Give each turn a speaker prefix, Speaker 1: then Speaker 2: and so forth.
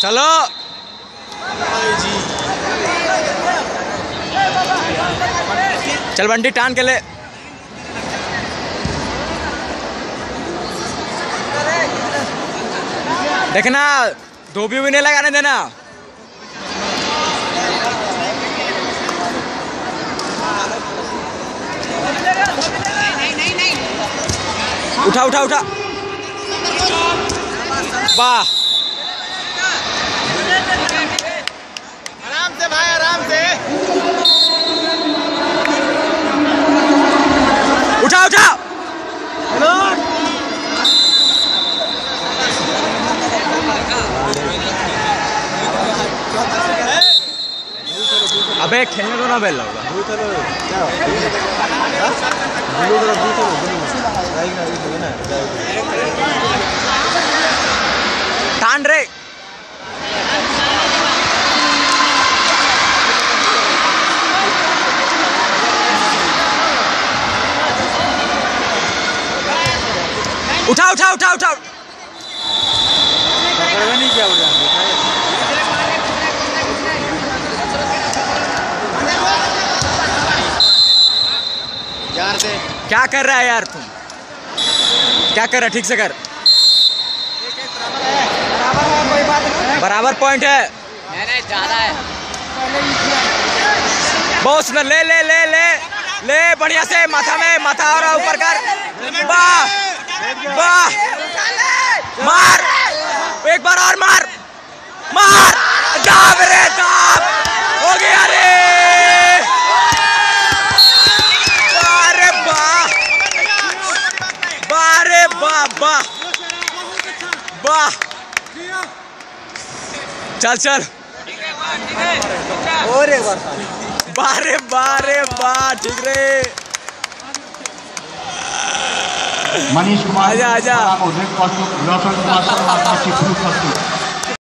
Speaker 1: चलो। चल बंटी, टान के ले। देखना, धोबी भी नहीं लगाने देना। उठा उठा उठा। वाह
Speaker 2: आराम से भाई आराम से
Speaker 1: उठा उठा अबे खेलने दो ना बेल होगा टान रे उठा उठा उठा उठा
Speaker 2: से
Speaker 1: क्या कर रहा है यार तुम? क्या कर रहा है? ठीक से कर। बराबर पॉइंट है।
Speaker 3: नहीं नहीं ज़्यादा है।
Speaker 1: बहुत सुंदर। ले ले ले ले। ले बढ़िया से। माथा में माथा और ऊपर कर। वाह वाह। मार। एक बार और मार। मार। वाह। चल चल।
Speaker 2: और एक बार
Speaker 1: बारे बारे बार ठीक रे।
Speaker 4: मनीष कुमार
Speaker 1: आजा, आजा।